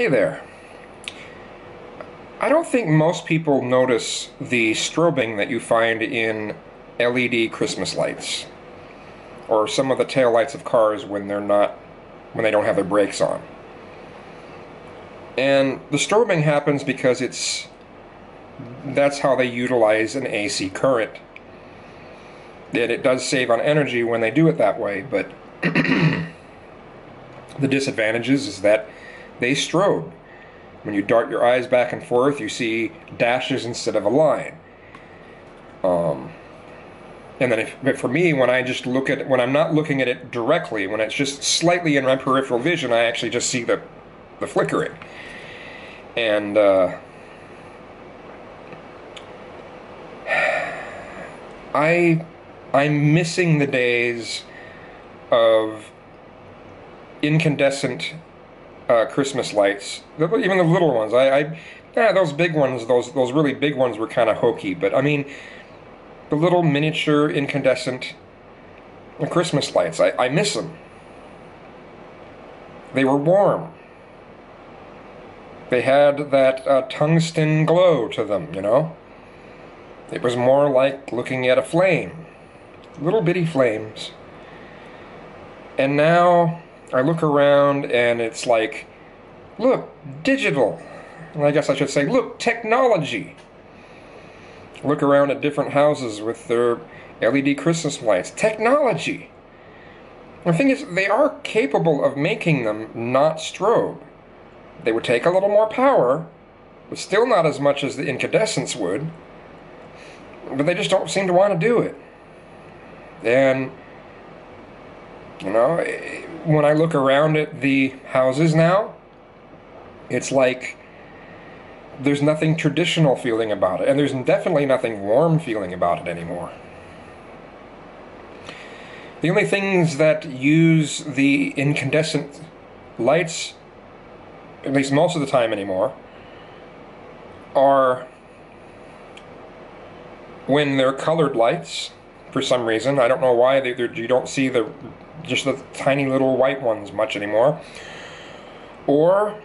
Hey there. I don't think most people notice the strobing that you find in LED Christmas lights or some of the tail lights of cars when they're not when they don't have their brakes on. And the strobing happens because it's that's how they utilize an AC current. And it does save on energy when they do it that way, but the disadvantages is that they strobe. When you dart your eyes back and forth, you see dashes instead of a line. Um, and then, if, but for me, when I just look at when I'm not looking at it directly, when it's just slightly in my peripheral vision, I actually just see the, the flickering. And uh, I, I'm missing the days of incandescent uh, Christmas lights, even the little ones. I, I yeah, those big ones, those those really big ones were kind of hokey. But I mean, the little miniature incandescent Christmas lights, I, I miss them. They were warm. They had that uh, tungsten glow to them, you know. It was more like looking at a flame, little bitty flames. And now I look around and it's like, look, digital. And I guess I should say, look, technology. Look around at different houses with their LED Christmas lights. Technology. The thing is, they are capable of making them not strobe. They would take a little more power, but still not as much as the incandescents would. But they just don't seem to want to do it. And, you know, when I look around at the houses now, it's like there's nothing traditional feeling about it, and there's definitely nothing warm feeling about it anymore. The only things that use the incandescent lights, at least most of the time anymore, are when they're colored lights for some reason. I don't know why they, you don't see the just the tiny little white ones much anymore. Or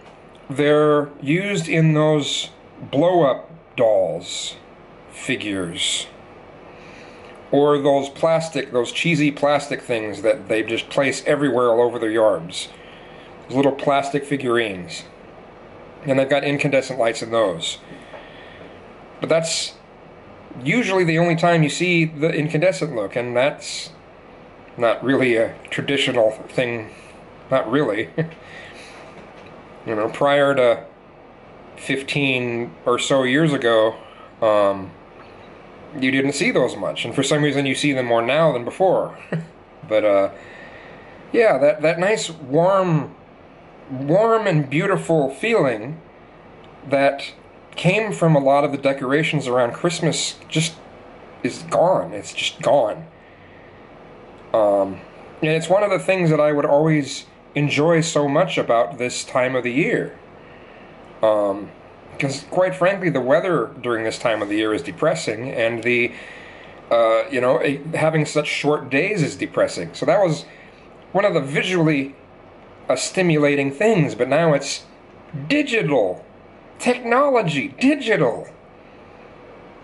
they're used in those blow up dolls figures. Or those plastic, those cheesy plastic things that they just place everywhere all over their yards. Those little plastic figurines. And they've got incandescent lights in those. But that's usually the only time you see the incandescent look, and that's not really a traditional thing. Not really. you know, prior to 15 or so years ago, um, you didn't see those much, and for some reason you see them more now than before. but uh, yeah, that that nice warm, warm and beautiful feeling that came from a lot of the decorations around Christmas just is gone. It's just gone. Um, and it's one of the things that I would always enjoy so much about this time of the year. Um, because quite frankly, the weather during this time of the year is depressing, and the uh, you know having such short days is depressing. So that was one of the visually uh, stimulating things. But now it's digital technology, digital.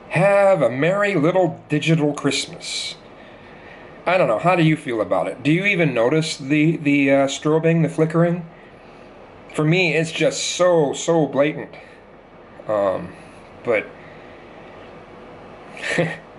Have a merry little digital Christmas. I don't know. How do you feel about it? Do you even notice the the uh, strobing, the flickering? For me, it's just so so blatant. Um, but